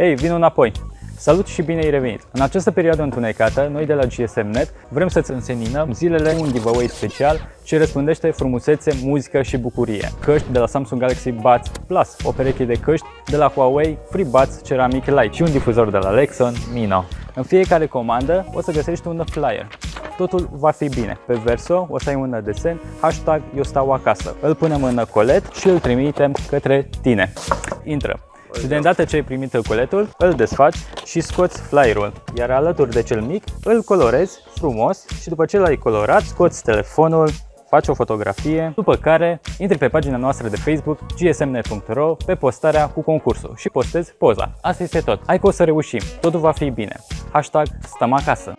Hei, vin înapoi! Salut și bine ai revenit! În această perioadă întunecată, noi de la GSM Net vrem să-ți înseninăm zilele un giveaway special ce răspândește frumusețe, muzică și bucurie. Căști de la Samsung Galaxy Buds Plus, o pereche de căști de la Huawei FreeBuds Ceramic Light și un difuzor de la Lexon Mino. În fiecare comandă o să găsești un flyer. Totul va fi bine. Pe verso o să ai un desen, hashtag eu stau acasă. Îl punem în colet și îl trimitem către tine. Intră! Și de îndată ce ai primit coletul, îl desfaci și scoți flyerul, iar alături de cel mic îl colorezi frumos și după ce l-ai colorat, scoți telefonul, faci o fotografie, după care intri pe pagina noastră de Facebook gsmnet.ro pe postarea cu concursul și postezi poza. Asta este tot. Hai că o să reușim. Totul va fi bine. Hashtag stăm acasă.